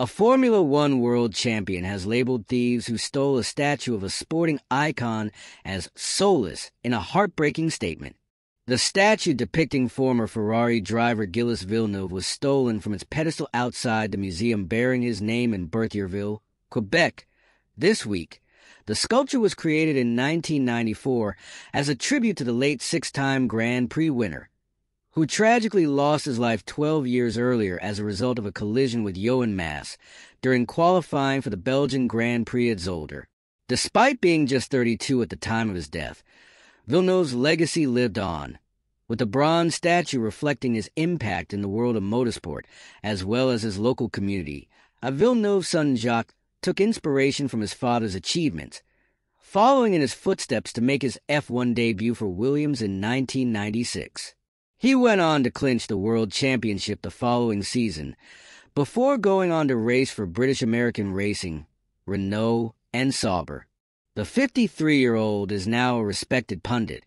A Formula One world champion has labeled thieves who stole a statue of a sporting icon as soulless in a heartbreaking statement. The statue depicting former Ferrari driver Gilles Villeneuve was stolen from its pedestal outside the museum bearing his name in Berthierville, Quebec, this week. The sculpture was created in 1994 as a tribute to the late six time Grand Prix winner who tragically lost his life 12 years earlier as a result of a collision with Jochen Mass during qualifying for the Belgian Grand Prix at Zolder. Despite being just 32 at the time of his death, Villeneuve's legacy lived on, with a bronze statue reflecting his impact in the world of motorsport as well as his local community. A Villeneuve son Jacques took inspiration from his father's achievements, following in his footsteps to make his F1 debut for Williams in 1996. He went on to clinch the World Championship the following season, before going on to race for British American Racing, Renault, and Sauber. The 53 year old is now a respected pundit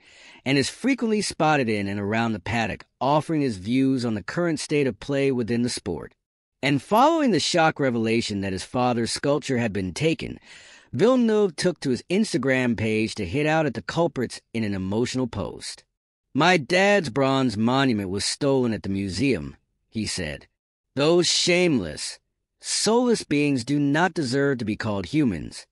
and is frequently spotted in and around the paddock, offering his views on the current state of play within the sport. And following the shock revelation that his father's sculpture had been taken, Villeneuve took to his Instagram page to hit out at the culprits in an emotional post. My dad's bronze monument was stolen at the museum, he said. Those shameless, soulless beings do not deserve to be called humans.